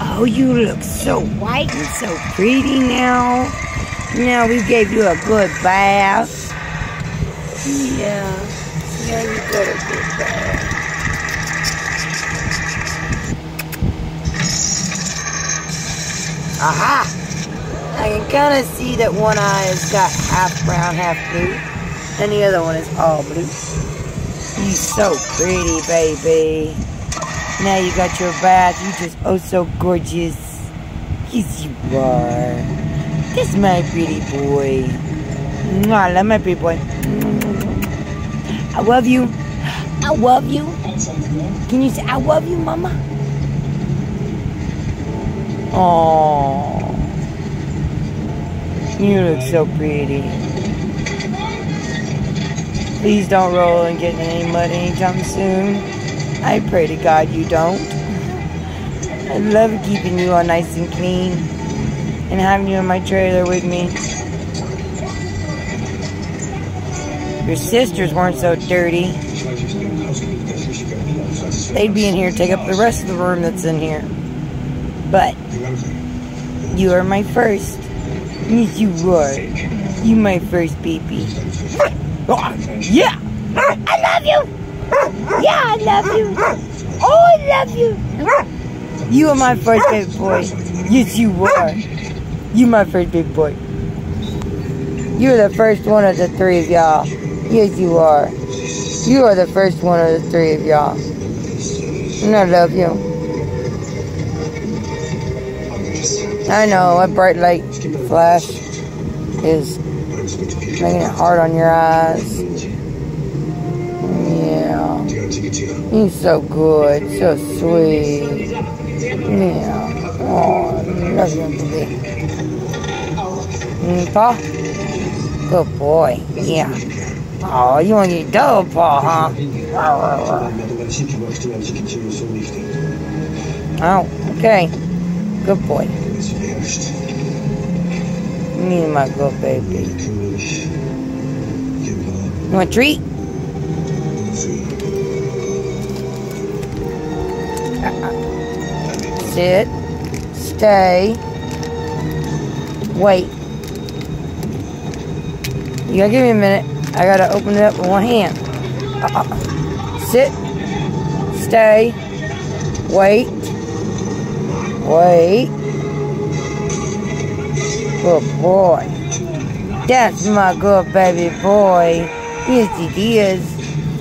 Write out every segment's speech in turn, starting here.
Oh, you look so white and so pretty now. Now we gave you a good bath. Yeah. Yeah, you got a good bath. Aha! I can kind of see that one eye has got half brown, half blue, and the other one is all blue. You so pretty, baby. Now you got your bath. You just oh so gorgeous. Yes, you are. This my pretty boy. I love my pretty boy. I love you. I love you. Can you say I love you, mama? Oh, you look so pretty. Please don't roll and get any mud anytime soon. I pray to God you don't. I love keeping you all nice and clean and having you in my trailer with me. Your sisters weren't so dirty. They'd be in here, take up the rest of the room that's in here. But you are my first. Yes, you are. You my first baby. Yeah! I love you! Yeah, I love you! Oh, I love you! You are my first big boy. Yes, you were. You my first big boy. You're the first one of the three of y'all. Yes, you are. You are the first one of the three of y'all. And I love you. I know, a bright light flash is making it hard on your eyes. Yeah. He's so good, so sweet. Yeah. Oh, love you, baby. Mm, Paw? Good boy. Yeah. Oh, you want your double paw, huh? Oh, okay. Good boy. Me and my good baby. You want a treat? Sit. Stay. Wait. You gotta give me a minute. I gotta open it up with one hand. Uh -uh. Sit. Stay. Wait. Wait. Good boy. That's my good baby boy. Yes, it is.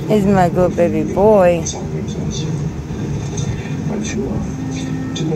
It's my good baby boy to me.